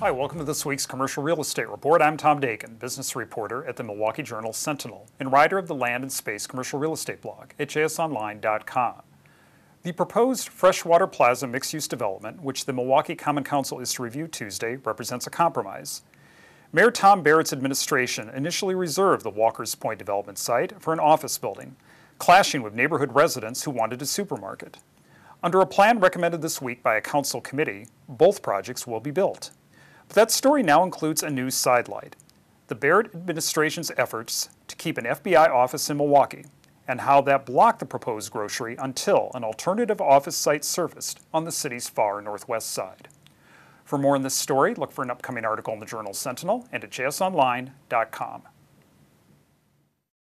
Hi, welcome to this week's Commercial Real Estate Report. I'm Tom Daykin, business reporter at the Milwaukee Journal Sentinel and writer of the Land and Space Commercial Real Estate blog at jsonline.com. The proposed Freshwater Plaza mixed-use development, which the Milwaukee Common Council is to review Tuesday, represents a compromise. Mayor Tom Barrett's administration initially reserved the Walker's Point development site for an office building, clashing with neighborhood residents who wanted a supermarket. Under a plan recommended this week by a council committee, both projects will be built. But that story now includes a new sidelight the Barrett administration's efforts to keep an FBI office in Milwaukee and how that blocked the proposed grocery until an alternative office site surfaced on the city's far northwest side. For more on this story, look for an upcoming article in the Journal Sentinel and at jsonline.com.